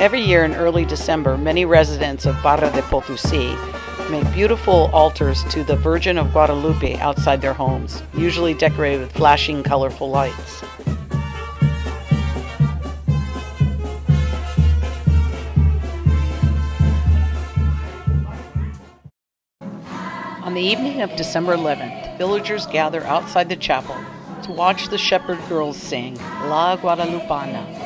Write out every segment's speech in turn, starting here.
Every year in early December, many residents of Barra de Potosi make beautiful altars to the Virgin of Guadalupe outside their homes, usually decorated with flashing colorful lights. On the evening of December 11th, villagers gather outside the chapel to watch the shepherd girls sing La Guadalupana.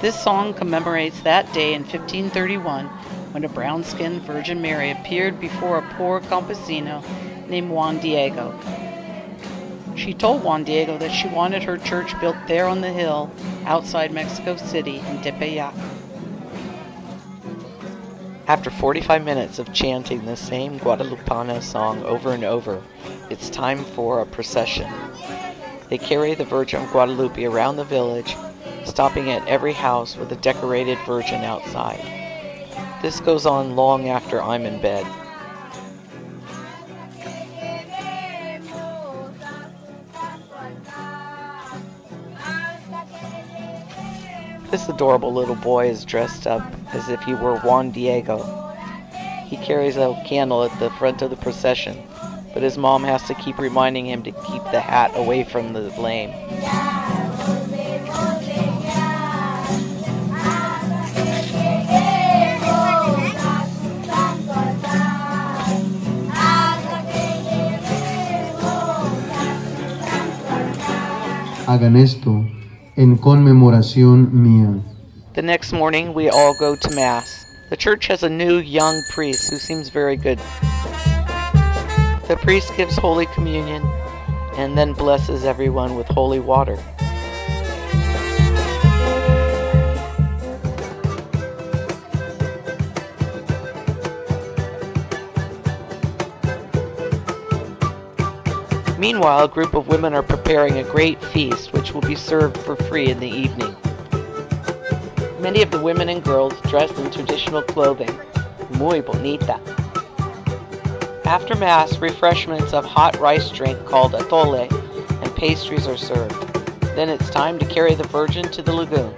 This song commemorates that day in 1531 when a brown skinned Virgin Mary appeared before a poor campesino named Juan Diego. She told Juan Diego that she wanted her church built there on the hill outside Mexico City in Tepeyac. After 45 minutes of chanting the same Guadalupana song over and over, it's time for a procession. They carry the Virgin of Guadalupe around the village, stopping at every house with a decorated Virgin outside. This goes on long after I'm in bed. This adorable little boy is dressed up as if he were Juan Diego. He carries a candle at the front of the procession, but his mom has to keep reminding him to keep the hat away from the flame. Hagan esto en conmemoración mía. The next morning, we all go to Mass. The church has a new young priest who seems very good. The priest gives Holy Communion and then blesses everyone with holy water. Meanwhile, a group of women are preparing a great feast which will be served for free in the evening. Many of the women and girls dress in traditional clothing. Muy bonita. After Mass, refreshments of hot rice drink called atole and pastries are served. Then it's time to carry the Virgin to the lagoon.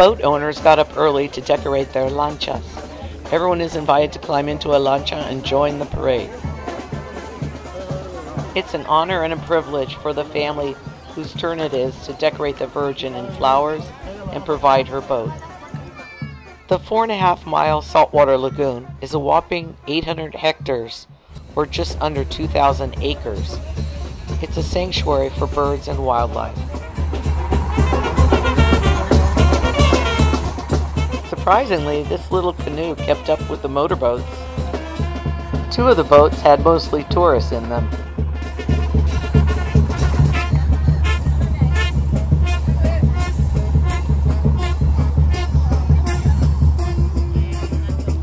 Boat owners got up early to decorate their lanchas. Everyone is invited to climb into a lancha and join the parade. It's an honor and a privilege for the family whose turn it is to decorate the Virgin in flowers and provide her boat. The four and a half mile saltwater lagoon is a whopping 800 hectares, or just under 2,000 acres. It's a sanctuary for birds and wildlife. Surprisingly, this little canoe kept up with the motorboats. Two of the boats had mostly tourists in them.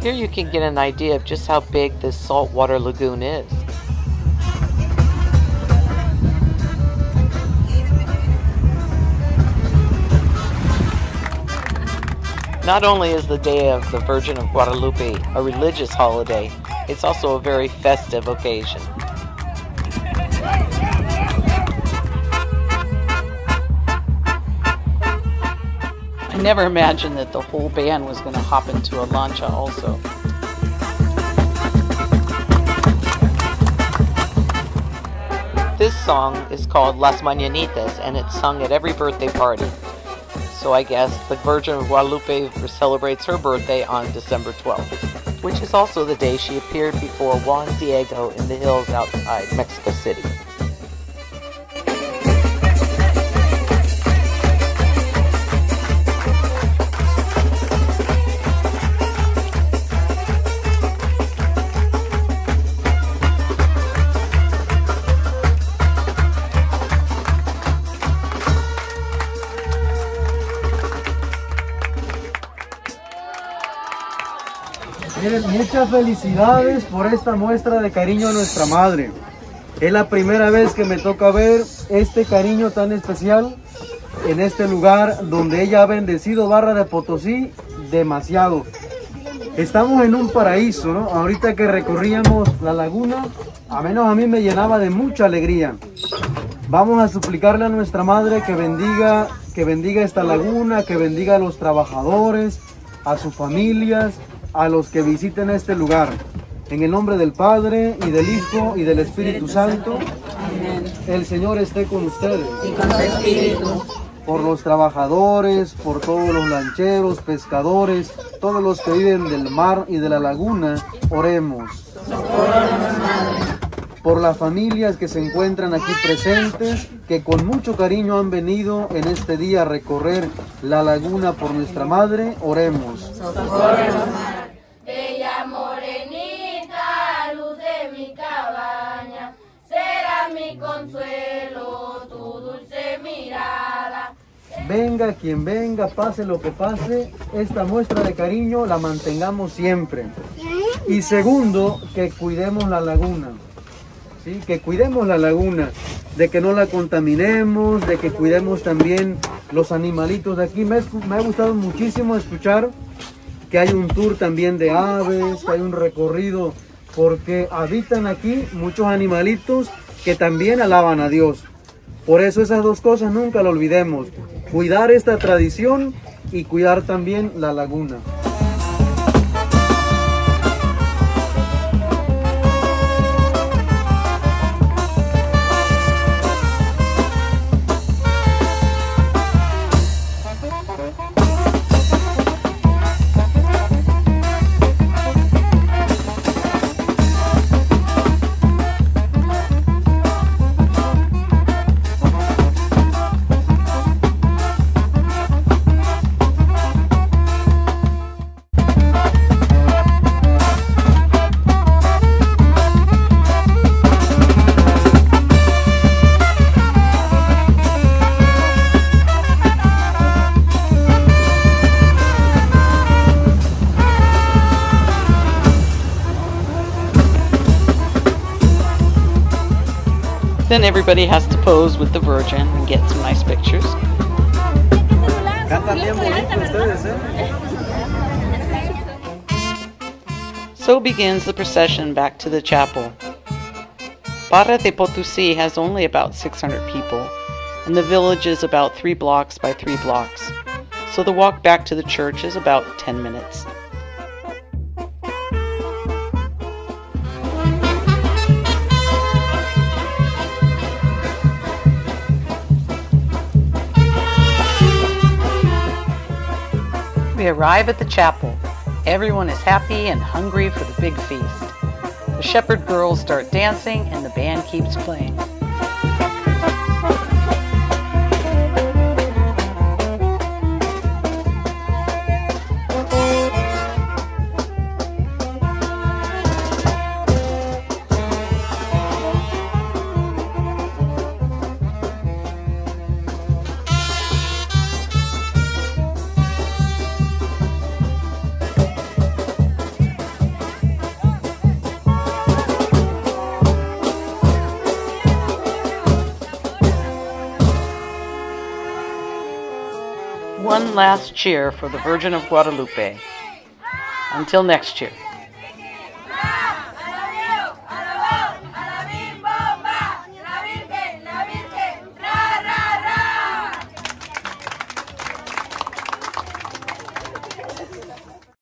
Here you can get an idea of just how big this saltwater lagoon is. Not only is the Day of the Virgin of Guadalupe a religious holiday, it's also a very festive occasion. I never imagined that the whole band was going to hop into a lancha also. This song is called Las Mañanitas and it's sung at every birthday party. So I guess the Virgin of Guadalupe celebrates her birthday on December 12th, which is also the day she appeared before Juan Diego in the hills outside Mexico City. Muchas felicidades por esta muestra de cariño a nuestra madre. Es la primera vez que me toca ver este cariño tan especial en este lugar donde ella ha bendecido Barra de Potosí demasiado. Estamos en un paraíso, ¿no? Ahorita que recorríamos la laguna, a menos a mí me llenaba de mucha alegría. Vamos a suplicarle a nuestra madre que bendiga, que bendiga esta laguna, que bendiga a los trabajadores, a sus familias, a los que visiten este lugar. En el nombre del Padre y del Hijo y del Espíritu Santo, el Señor esté con ustedes. Por los trabajadores, por todos los lancheros, pescadores, todos los que viven del mar y de la laguna, oremos. Por las familias que se encuentran aquí presentes, que con mucho cariño han venido en este día a recorrer la laguna por nuestra madre, oremos. Consuelo, tu dulce mirada. Venga quien venga, pase lo que pase, esta muestra de cariño la mantengamos siempre. Y segundo, que cuidemos la laguna. ¿sí? Que cuidemos la laguna, de que no la contaminemos, de que cuidemos también los animalitos de aquí. Me, me ha gustado muchísimo escuchar que hay un tour también de aves, que hay un recorrido, porque habitan aquí muchos animalitos que también alaban a Dios. Por eso esas dos cosas nunca lo olvidemos. Cuidar esta tradición y cuidar también la laguna. Then everybody has to pose with the Virgin and get some nice pictures. So begins the procession back to the chapel. Barra de Potosí has only about 600 people, and the village is about three blocks by three blocks. So the walk back to the church is about 10 minutes. We arrive at the chapel. Everyone is happy and hungry for the big feast. The shepherd girls start dancing and the band keeps playing. Last cheer for the Virgin of Guadalupe. Until next year.